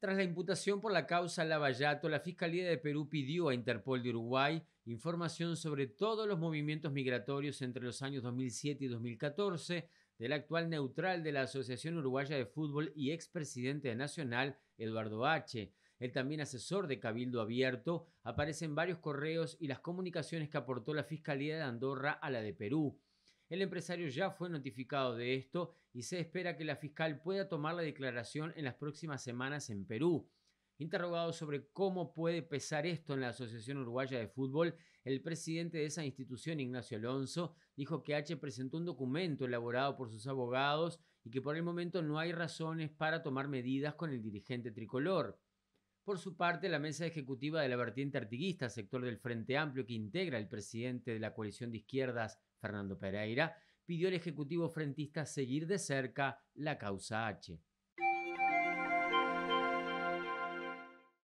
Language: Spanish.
Tras la imputación por la causa Lavallato, la Fiscalía de Perú pidió a Interpol de Uruguay información sobre todos los movimientos migratorios entre los años 2007 y 2014 del actual neutral de la Asociación Uruguaya de Fútbol y expresidente de Nacional, Eduardo H. El también asesor de Cabildo Abierto aparece en varios correos y las comunicaciones que aportó la Fiscalía de Andorra a la de Perú. El empresario ya fue notificado de esto y se espera que la fiscal pueda tomar la declaración en las próximas semanas en Perú. Interrogado sobre cómo puede pesar esto en la Asociación Uruguaya de Fútbol, el presidente de esa institución, Ignacio Alonso, dijo que H presentó un documento elaborado por sus abogados y que por el momento no hay razones para tomar medidas con el dirigente tricolor. Por su parte, la mesa ejecutiva de la vertiente artiguista, sector del Frente Amplio que integra el presidente de la coalición de izquierdas, Fernando Pereira, pidió al Ejecutivo frentista seguir de cerca la causa H.